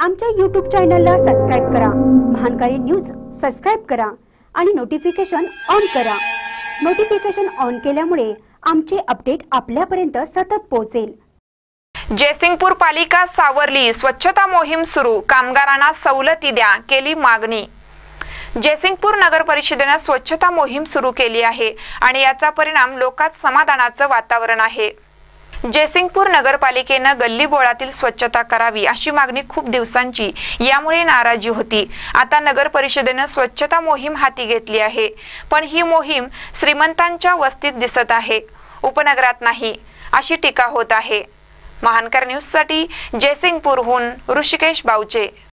आमच्या यूट्यूब चॅनलला सबस्क्राईब करा. महानकारी न्यूज सबस्क्राईब करा आणि नोटिफिकेशन ऑन करा. नोटिफिकेशन ऑन केल्यामुळे आमचे अपडेट आपल्यापर्यंत सतत पोहोचेल. जयसिंगपूर पालिका सावरली स्वच्छता मोहीम सुरू कामगारांना सवलती द्या केली मागणी. जयसिंगपूर नगर परिषदेनं स्वच्छता मोहीम सुरू केली आहे आणि याचा परिणाम लोकात समाधानाचं वातावरण आहे. जयसिंगपूर नगरपालिकेनं गल्ली बोळातील स्वच्छता करावी अशी मागणी खूप दिवसांची यामुळे नाराजी होती. आता नगर परिषदेनं स्वच्छता मोहीम हाती घेतली आहे. पण ही मोहीम श्रीमंतांच्या वस्तीत दिसत आहे. उपनगरात नाही अशी टीका होत आहे. महानकर न्यूजसाठी जयसिंगपूरहून ऋषिकेश बावचे.